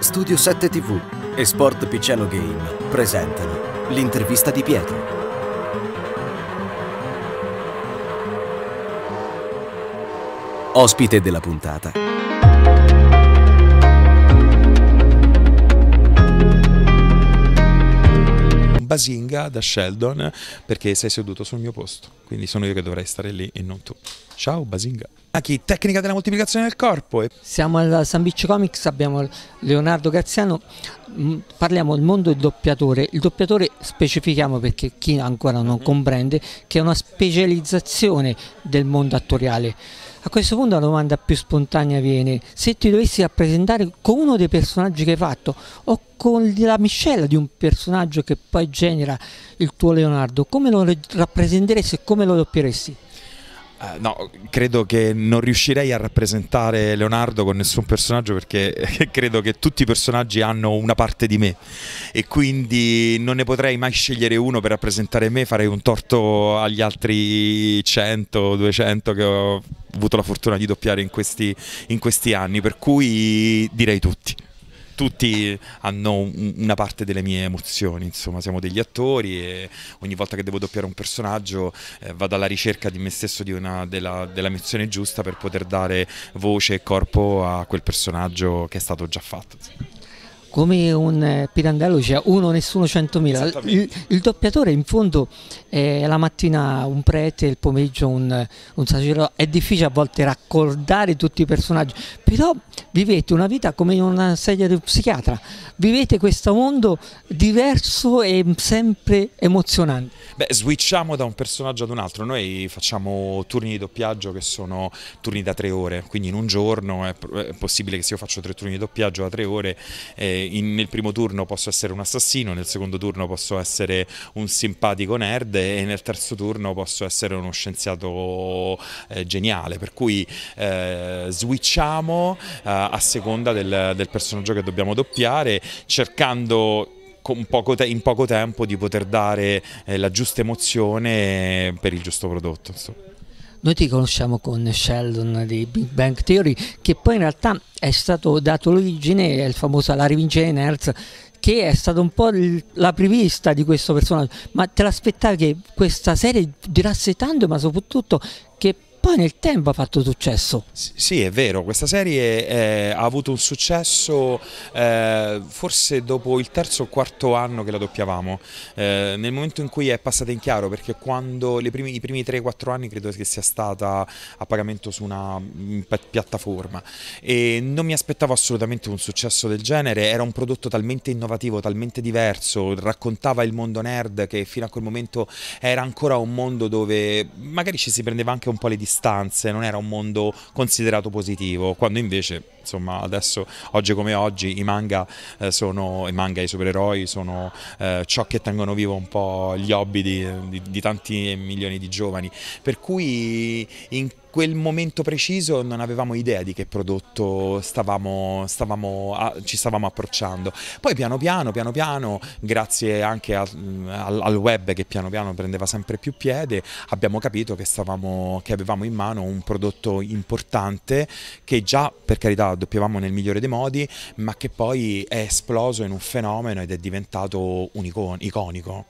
Studio 7 TV e Sport Picciano Game presentano l'intervista di Pietro. Ospite della puntata. Basinga da Sheldon perché sei seduto sul mio posto, quindi sono io che dovrei stare lì e non tu. Ciao Basinga. A chi? Tecnica della moltiplicazione del corpo. Siamo al San Beach Comics, abbiamo Leonardo Graziano, mm, parliamo del mondo del doppiatore. Il doppiatore specifichiamo perché chi ancora non comprende che è una specializzazione del mondo attoriale. A questo punto la domanda più spontanea viene, se ti dovessi rappresentare con uno dei personaggi che hai fatto o con la miscela di un personaggio che poi genera il tuo Leonardo, come lo rappresenteresti e come lo doppieresti? Uh, no, credo che non riuscirei a rappresentare Leonardo con nessun personaggio perché credo che tutti i personaggi hanno una parte di me e quindi non ne potrei mai scegliere uno per rappresentare me, farei un torto agli altri 100, 200 che ho avuto la fortuna di doppiare in questi, in questi anni, per cui direi tutti tutti hanno una parte delle mie emozioni, insomma siamo degli attori e ogni volta che devo doppiare un personaggio eh, vado alla ricerca di me stesso di una, della, della emozione giusta per poter dare voce e corpo a quel personaggio che è stato già fatto come un eh, Pirandello cioè uno nessuno centomila. Il, il, doppiatore in fondo è la mattina un prete il pomeriggio un, un sacerdote. È difficile a volte raccordare tutti i personaggi però vivete una vita come in una sedia di psichiatra. Vivete questo mondo diverso e sempre emozionante. Beh switchiamo da un personaggio ad un altro. Noi facciamo turni di doppiaggio che sono turni da tre ore quindi in un giorno è, è possibile che se io faccio tre turni di doppiaggio da tre ore eh, in, nel primo turno posso essere un assassino, nel secondo turno posso essere un simpatico nerd e nel terzo turno posso essere uno scienziato eh, geniale, per cui eh, switchiamo eh, a seconda del, del personaggio che dobbiamo doppiare cercando Poco in poco tempo di poter dare eh, la giusta emozione per il giusto prodotto. Insomma. Noi ti conosciamo con Sheldon di Big Bang Theory, che poi in realtà è stato dato l'origine, il famoso Larry Wingeners, che è stata un po' la prevista di questo personaggio, ma te l'aspettavi che questa serie durasse tanto, ma soprattutto che poi nel tempo ha fatto successo. Sì, è vero, questa serie è, ha avuto un successo eh, forse dopo il terzo o quarto anno che la doppiavamo, eh, nel momento in cui è passata in chiaro, perché quando primi, i primi 3-4 anni credo che sia stata a pagamento su una piattaforma e non mi aspettavo assolutamente un successo del genere, era un prodotto talmente innovativo, talmente diverso, raccontava il mondo nerd che fino a quel momento era ancora un mondo dove magari ci si prendeva anche un po' le distanze distanze, non era un mondo considerato positivo, quando invece insomma adesso oggi come oggi i manga eh, sono i manga i supereroi sono eh, ciò che tengono vivo un po' gli hobby di, di, di tanti milioni di giovani per cui in quel momento preciso non avevamo idea di che prodotto stavamo, stavamo a, ci stavamo approcciando. Poi piano piano, piano piano, grazie anche a, al, al, web che piano piano prendeva sempre più piede, abbiamo capito che, stavamo, che avevamo in mano un prodotto importante che già per carità doppiavamo nel migliore dei modi, ma che poi è esploso in un fenomeno ed è diventato un iconico.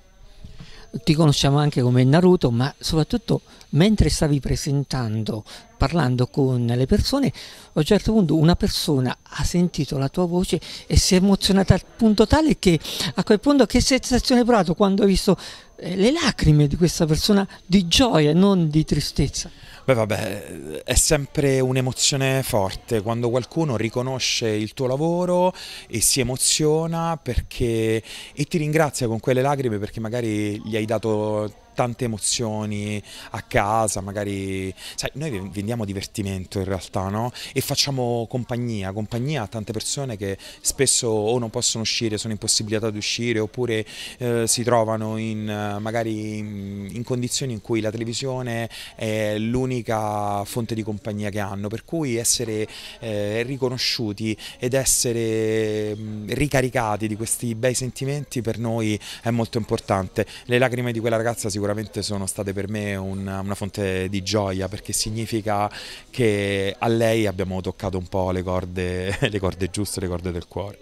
Ti conosciamo anche come Naruto, ma soprattutto mentre stavi presentando, parlando con le persone, a un certo punto una persona ha sentito la tua voce e si è emozionata al punto tale che a quel punto che sensazione hai provato quando hai visto eh, le lacrime di questa persona di gioia, non di tristezza? Beh vabbè, è sempre un'emozione forte quando qualcuno riconosce il tuo lavoro e si emoziona perché, e ti ringrazia con quelle lacrime perché magari gli hai dato tante emozioni a casa, magari, sai, noi vendiamo divertimento in realtà, no? E facciamo compagnia, compagnia a tante persone che spesso o non possono uscire, sono impossibilitate di uscire, oppure eh, si trovano in, magari in, in condizioni in cui la televisione è l'unica fonte di compagnia che hanno, per cui essere eh, riconosciuti ed essere mh, ricaricati di questi bei sentimenti per noi è molto importante. Le lacrime di quella ragazza sicuramente sicuramente sono state per me una, una, fonte di gioia perché significa che a lei abbiamo toccato un po' le corde, le corde giuste, le corde del cuore.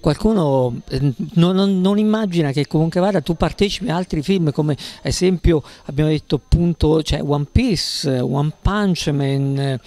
qualcuno eh, non, non, non, immagina che comunque vada tu partecipi a altri film come esempio abbiamo detto appunto cioè One Piece, One Punch Man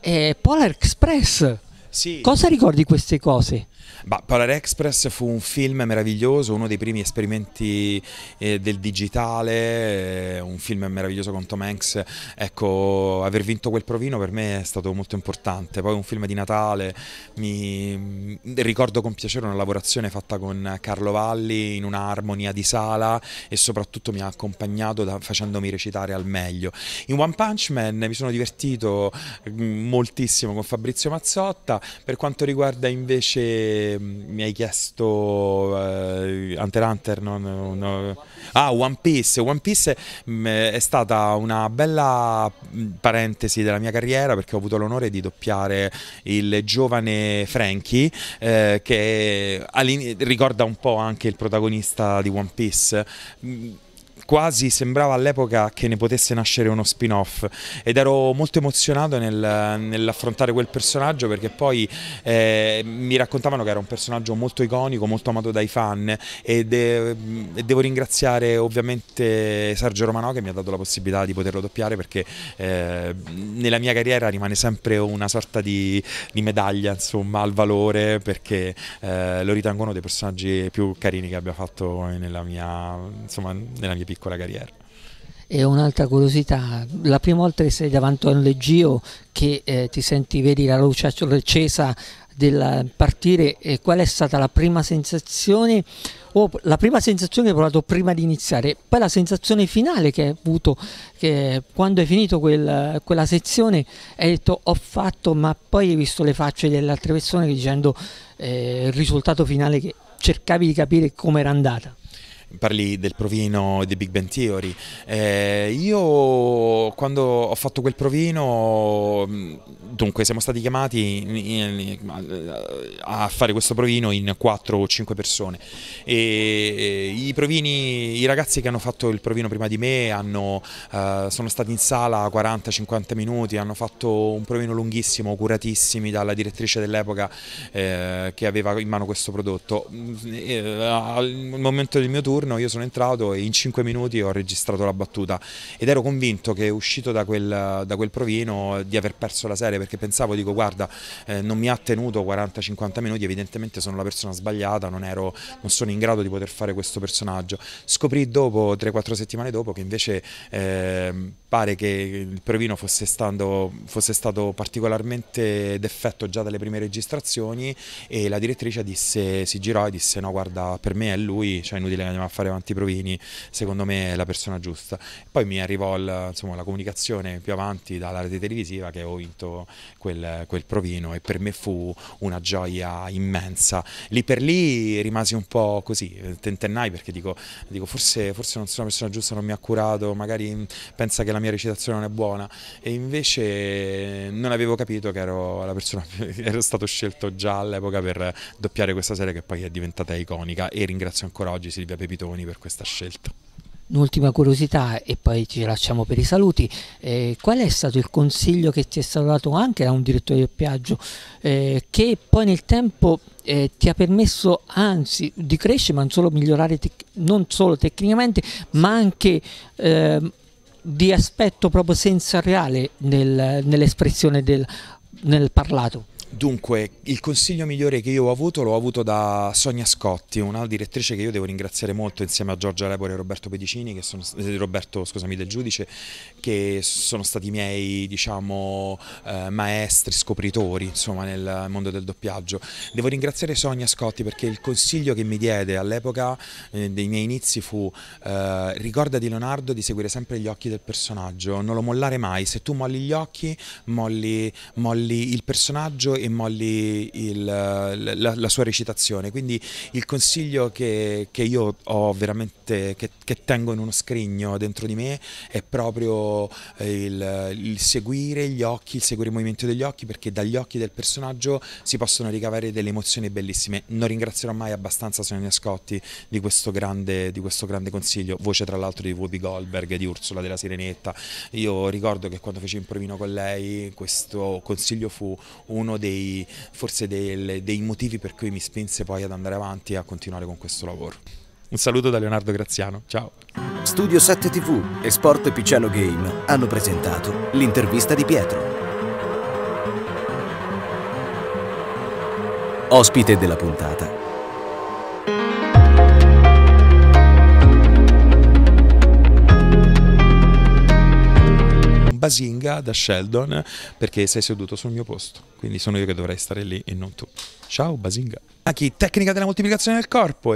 e Polar Express. Sì. Cosa ricordi di queste cose? Bah, Polar Express fu un film meraviglioso, uno dei primi esperimenti eh, del digitale, eh, un film meraviglioso con Tom Hanks. Ecco, aver vinto quel provino per me è stato molto importante. Poi un film di Natale, mi ricordo con piacere una lavorazione fatta con Carlo Valli in un'armonia di sala e soprattutto mi ha accompagnato da, facendomi recitare al meglio. In One Punch Man mi sono divertito mm, moltissimo con Fabrizio Mazzotta, per quanto riguarda invece mi hai chiesto uh, Hunter Hunter, no, no, no. ah One Piece, One Piece mh, mm, è stata una bella mm, parentesi della mia carriera perché ho avuto l'onore di doppiare il giovane Frankie eh, che ricorda un po' anche il protagonista di One Piece mm, quasi sembrava all'epoca che ne potesse nascere uno spin-off ed ero molto emozionato nel, nell'affrontare quel personaggio perché poi eh, mi raccontavano che era un personaggio molto iconico, molto amato dai fan eh, e devo ringraziare ovviamente Sergio Romano che mi ha dato la possibilità di poterlo doppiare perché eh, nella mia carriera rimane sempre una sorta di, di medaglia insomma al valore perché eh, lo ritengo uno dei personaggi più carini che abbia fatto nella mia, insomma, nella mia piccola carriera. E un'altra curiosità, la prima volta che sei davanti a un leggio che eh, ti senti, vedi la luce accesa del partire, eh, qual è stata la prima sensazione o la prima sensazione che hai provato prima di iniziare, poi la sensazione finale che hai avuto che quando hai finito quel, quella sezione hai detto ho fatto, ma poi hai visto le facce delle altre persone dicendo eh, il risultato finale che cercavi di capire come era andata parli del provino di Big Bang Theory. Eh, io quando ho fatto quel provino, dunque siamo stati chiamati a fare questo provino in 4 o 5 persone e i provini, i ragazzi che hanno fatto il provino prima di me hanno, uh, sono stati in sala 40-50 minuti, hanno fatto un provino lunghissimo, curatissimi dalla direttrice dell'epoca eh, che aveva in mano questo prodotto. E, al momento del mio tour turno io sono entrato e in 5 minuti ho registrato la battuta ed ero convinto che uscito da quel, da quel provino di aver perso la serie perché pensavo, dico guarda eh, non mi ha tenuto 40-50 minuti, evidentemente sono la persona sbagliata, non, ero, non, sono in grado di poter fare questo personaggio. Scoprì dopo, 3-4 settimane dopo, che invece eh, pare che il provino fosse stato, fosse stato particolarmente d'effetto già dalle prime registrazioni e la direttrice disse, si girò e disse no guarda per me è lui, cioè inutile che andiamo a fare avanti i provini, secondo me è la persona giusta. Poi mi arrivò il, insomma, la comunicazione più avanti dalla rete televisiva che ho vinto quel, quel, provino e per me fu una gioia immensa. Lì per lì rimasi un po' così, tentennai perché dico, dico forse, forse non sono la persona giusta, non mi ha curato, magari pensa che la mia recitazione non è buona e invece non avevo capito che ero la persona ero stato scelto già all'epoca per doppiare questa serie che poi è diventata iconica e ringrazio ancora oggi Silvia Pepitone Toni per questa scelta. Un'ultima curiosità e poi ci lasciamo per i saluti. Eh, qual è stato il consiglio che ti è stato dato anche da un direttore di doppiaggio eh, che poi nel tempo eh, ti ha permesso anzi di crescere ma non solo migliorare non solo tecnicamente ma anche ehm, di aspetto proprio sensoriale nel, nell'espressione del nel parlato? Dunque, il consiglio migliore che io ho avuto l'ho avuto da Sonia Scotti, una direttrice che io devo ringraziare molto insieme a Giorgia Lepore e Roberto Pedicini, che sono, eh, Roberto scusami, del giudice, che sono stati i miei diciamo, eh, maestri, scopritori insomma, nel mondo del doppiaggio. Devo ringraziare Sonia Scotti perché il consiglio che mi diede all'epoca eh, dei miei inizi fu eh, ricordati Leonardo di seguire sempre gli occhi del personaggio, non lo mollare mai, se tu molli gli occhi molli, molli il personaggio e molli il, la, la, sua recitazione. Quindi il consiglio che, che io ho veramente, che, che, tengo in uno scrigno dentro di me è proprio eh, il, il, seguire gli occhi, il seguire il movimento degli occhi, perché dagli occhi del personaggio si possono ricavare delle emozioni bellissime. Non ringrazierò mai abbastanza Sonia Scotti di questo grande, di questo grande consiglio, voce tra l'altro di Whoopi Goldberg, di Ursula della Sirenetta. Io ricordo che quando feci un provino con lei questo consiglio fu uno dei forse dei, dei motivi per cui mi spinse poi ad andare avanti e a continuare con questo lavoro. Un saluto da Leonardo Graziano, ciao! Studio 7 TV e Sport Picciano Game hanno presentato l'intervista di Pietro. Ospite della puntata. Basinga da Sheldon perché sei seduto sul mio posto, quindi sono io che dovrei stare lì e non tu. Ciao Basinga. A chi? Tecnica della moltiplicazione del corpo.